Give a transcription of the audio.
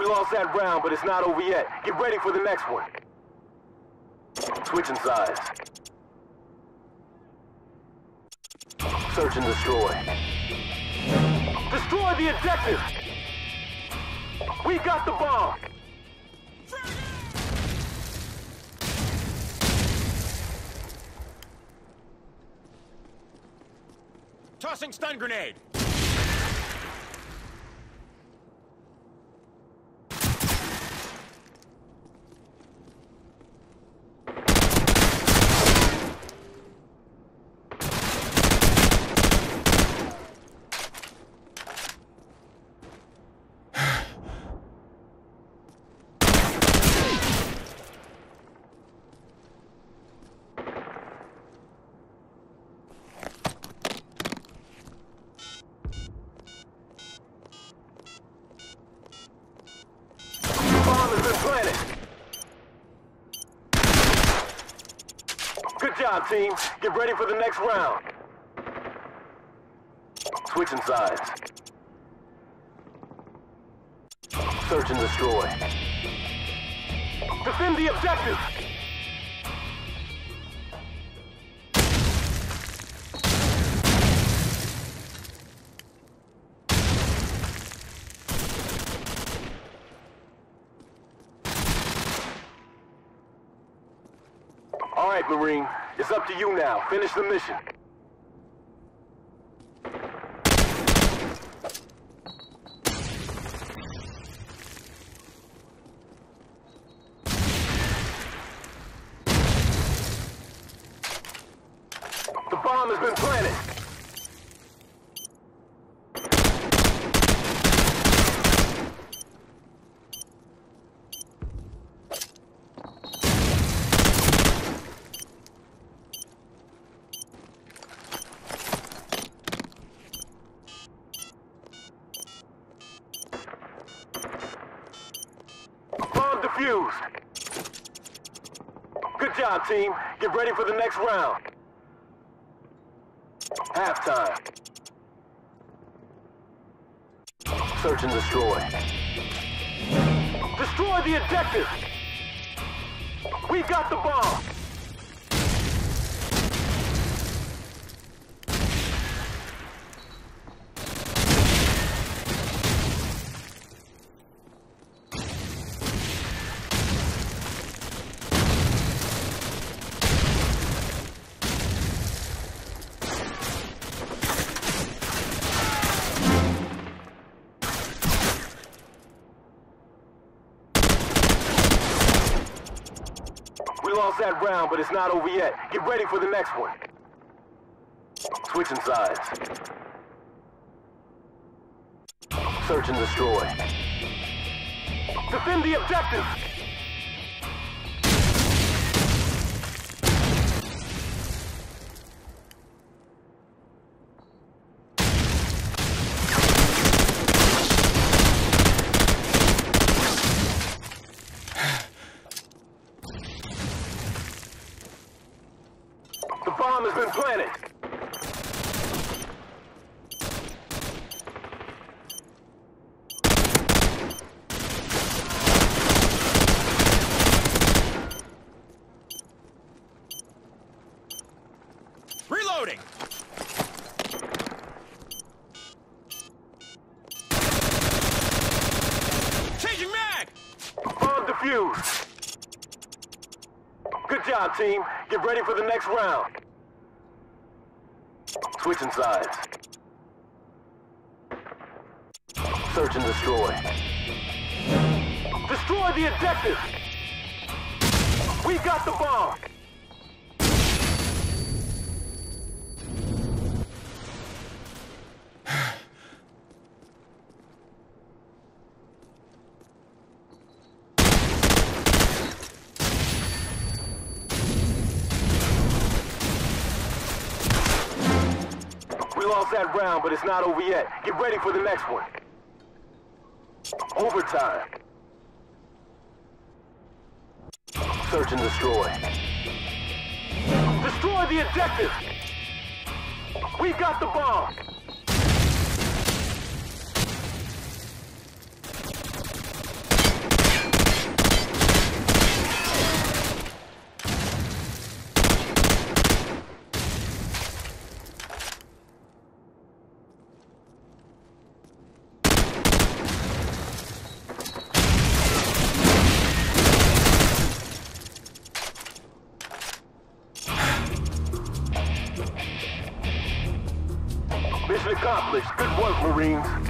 We lost that round, but it's not over yet. Get ready for the next one. Switching sides. Search and destroy. Destroy the objective! We got the bomb! Tossing stun grenade! Planted! Good job, team. Get ready for the next round. Switching sides. Search and destroy. Defend the objective! Right, Marine. It's up to you now. Finish the mission. The bomb has been planted. Good job, team. Get ready for the next round. Halftime. Search and destroy. Destroy the objective! We got the bomb! We lost that round, but it's not over yet. Get ready for the next one. Switching sides. Search and destroy. Defend the objective! The bomb has been planted. Reloading! Changing mag! Bomb defused. Job, team. Get ready for the next round. Switching sides. Search and destroy. Destroy the objective! We got the bomb! We lost that round, but it's not over yet. Get ready for the next one. Overtime. Search and destroy. Destroy the objective! We've got the bomb! Accomplished. Good work, Marines.